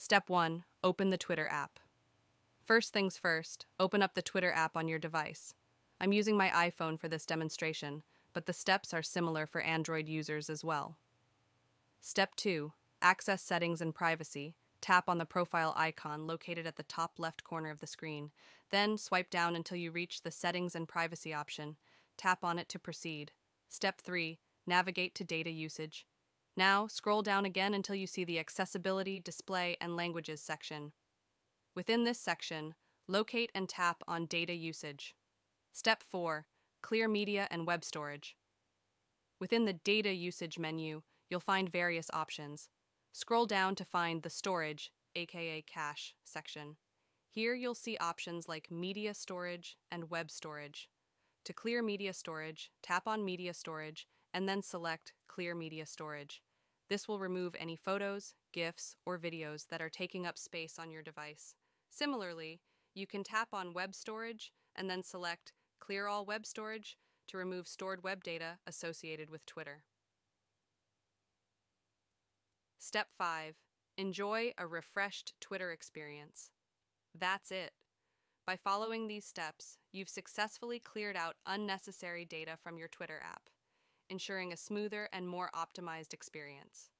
Step 1 Open the Twitter app. First things first, open up the Twitter app on your device. I'm using my iPhone for this demonstration, but the steps are similar for Android users as well. Step 2 Access Settings and Privacy. Tap on the profile icon located at the top left corner of the screen. Then swipe down until you reach the Settings and Privacy option. Tap on it to proceed. Step 3 Navigate to data usage. Now, scroll down again until you see the Accessibility, Display, and Languages section. Within this section, locate and tap on Data Usage. Step 4 Clear Media and Web Storage. Within the Data Usage menu, you'll find various options. Scroll down to find the Storage, aka Cache, section. Here you'll see options like Media Storage and Web Storage. To clear media storage, tap on Media Storage and then select Clear Media Storage. This will remove any photos, GIFs, or videos that are taking up space on your device. Similarly, you can tap on Web Storage and then select Clear All Web Storage to remove stored web data associated with Twitter. Step 5 Enjoy a refreshed Twitter experience. That's it. By following these steps, you've successfully cleared out unnecessary data from your Twitter app, ensuring a smoother and more optimized experience.